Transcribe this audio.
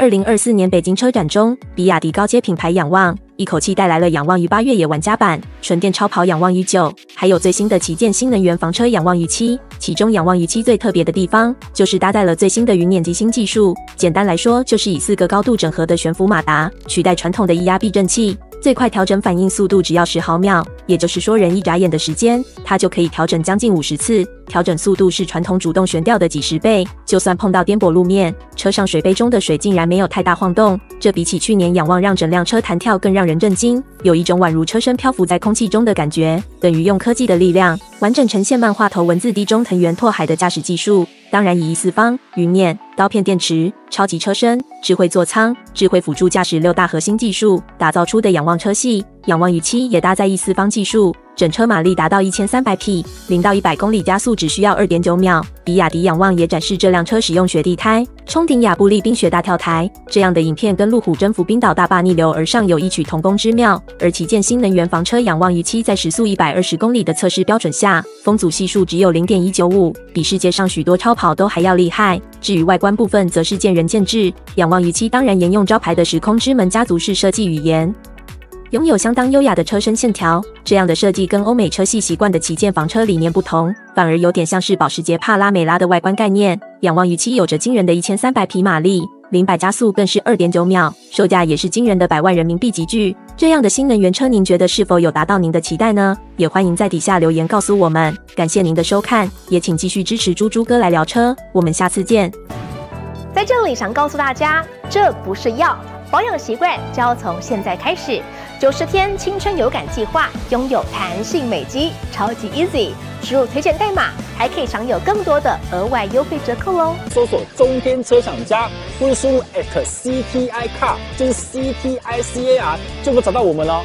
二零二四年北京车展中，比亚迪高阶品牌仰望一口气带来了仰望于八越野玩家版、纯电超跑仰望于九，还有最新的旗舰新能源房车仰望于七。其中仰望于七最特别的地方，就是搭载了最新的云辇级新技术。简单来说，就是以四个高度整合的悬浮马达取代传统的液压避震器。最快调整反应速度只要十毫秒，也就是说人一眨眼的时间，它就可以调整将近五十次。调整速度是传统主动悬吊的几十倍。就算碰到颠簸路面，车上水杯中的水竟然没有太大晃动。这比起去年仰望让整辆车弹跳更让人震惊，有一种宛如车身漂浮在空气中的感觉。等于用科技的力量，完整呈现漫画头文字 D 中藤原拓海的驾驶技术。当然，以四方、云念、刀片电池、超级车身、智慧座舱、智慧辅助驾驶六大核心技术打造出的仰望车系，仰望于七也搭载 E 四方技术。整车马力达到一千三百匹，零到一百公里加速只需要二点九秒。比亚迪仰望也展示这辆车使用雪地胎，冲顶亚布力冰雪大跳台，这样的影片跟路虎征服冰岛大坝逆流而上有异曲同工之妙。而旗舰新能源房车仰望于七在时速一百二十公里的测试标准下，风阻系数只有零点一九五，比世界上许多超跑都还要厉害。至于外观部分，则是见仁见智。仰望于七当然沿用招牌的时空之门家族式设计语言。拥有相当优雅的车身线条，这样的设计跟欧美车系习惯的旗舰房车理念不同，反而有点像是保时捷帕拉梅拉的外观概念。仰望预期有着惊人的一千三百匹马力，零百加速更是二点九秒，售价也是惊人的百万人民币级距。这样的新能源车，您觉得是否有达到您的期待呢？也欢迎在底下留言告诉我们。感谢您的收看，也请继续支持猪猪哥来聊车，我们下次见。在这里想告诉大家，这不是药。保养习惯就要从现在开始，九十天青春有感计划拥有弹性美肌，超级 easy。输入推荐代码，还可以享有更多的额外优惠折扣哦。搜索中天车厂家，或者输入 at CTI car，就是 C T I C A R，就能找到我们了。